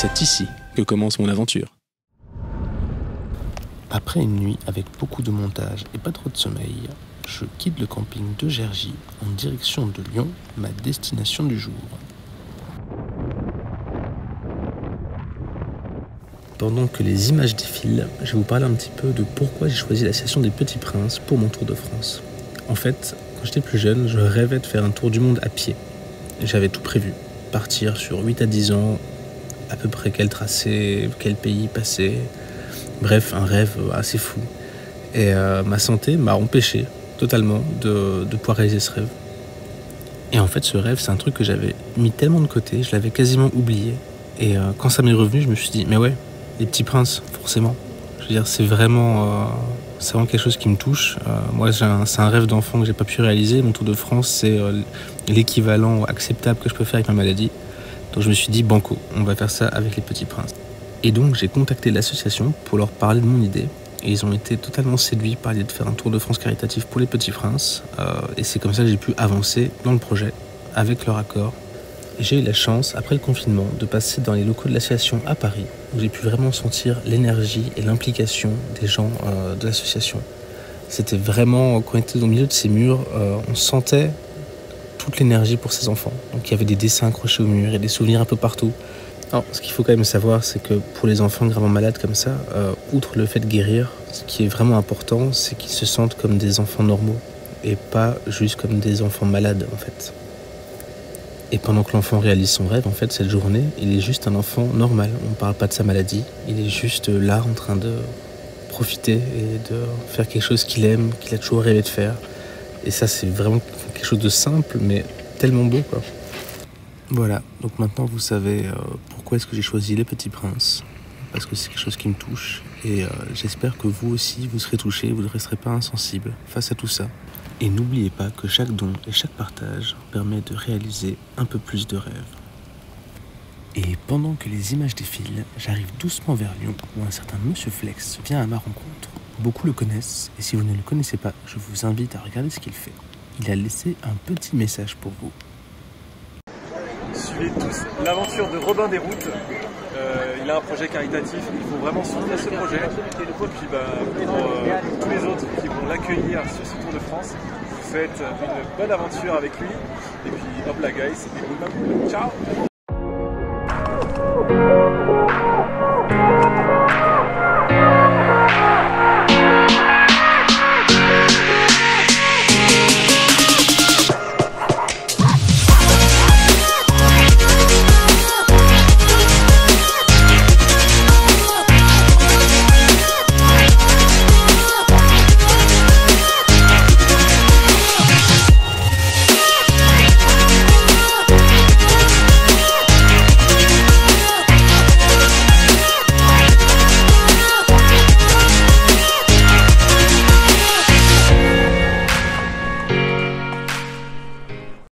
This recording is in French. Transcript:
C'est ici que commence mon aventure. Après une nuit avec beaucoup de montage et pas trop de sommeil, je quitte le camping de Gergy en direction de Lyon, ma destination du jour. Pendant que les images défilent, je vais vous parler un petit peu de pourquoi j'ai choisi la station des Petits Princes pour mon Tour de France. En fait, quand j'étais plus jeune, je rêvais de faire un tour du monde à pied. J'avais tout prévu. Partir sur 8 à 10 ans, à peu près quel tracé, quel pays passer. Bref, un rêve assez fou. Et euh, ma santé m'a empêché totalement de, de pouvoir réaliser ce rêve. Et en fait, ce rêve, c'est un truc que j'avais mis tellement de côté, je l'avais quasiment oublié. Et euh, quand ça m'est revenu, je me suis dit, mais ouais, les petits princes, forcément. Je veux dire, c'est vraiment, euh, vraiment quelque chose qui me touche. Moi, c'est un rêve d'enfant que j'ai pas pu réaliser. Mon Tour de France, c'est l'équivalent acceptable que je peux faire avec ma maladie. Donc je me suis dit, banco, on va faire ça avec les petits princes. Et donc j'ai contacté l'association pour leur parler de mon idée. Et ils ont été totalement séduits par l'idée de faire un Tour de France caritatif pour les petits princes. et c'est comme ça que j'ai pu avancer dans le projet avec leur accord j'ai eu la chance, après le confinement, de passer dans les locaux de l'association à Paris, où j'ai pu vraiment sentir l'énergie et l'implication des gens euh, de l'association. C'était vraiment, quand on était au milieu de ces murs, euh, on sentait toute l'énergie pour ces enfants. Donc il y avait des dessins accrochés au mur et des souvenirs un peu partout. Alors, ce qu'il faut quand même savoir, c'est que pour les enfants gravement malades comme ça, euh, outre le fait de guérir, ce qui est vraiment important, c'est qu'ils se sentent comme des enfants normaux et pas juste comme des enfants malades en fait. Et pendant que l'enfant réalise son rêve, en fait, cette journée, il est juste un enfant normal. On ne parle pas de sa maladie. Il est juste là en train de profiter et de faire quelque chose qu'il aime, qu'il a toujours rêvé de faire. Et ça, c'est vraiment quelque chose de simple, mais tellement beau, quoi. Voilà, donc maintenant vous savez euh, pourquoi est-ce que j'ai choisi Les Petits Princes? Parce que c'est quelque chose qui me touche. Et euh, j'espère que vous aussi, vous serez touchés, vous ne resterez pas insensible face à tout ça. Et n'oubliez pas que chaque don et chaque partage permet de réaliser un peu plus de rêves. Et pendant que les images défilent, j'arrive doucement vers Lyon où un certain Monsieur Flex vient à ma rencontre. Beaucoup le connaissent et si vous ne le connaissez pas, je vous invite à regarder ce qu'il fait. Il a laissé un petit message pour vous. Suivez tous l'aventure de Robin des Routes. Euh, il a un projet caritatif, il faut vraiment soutenir ce projet. Et puis bah, pour euh, tous les autres qui vont l'accueillir sur ce Tour de France, vous faites une bonne aventure avec lui. Et puis hop la guys, et ciao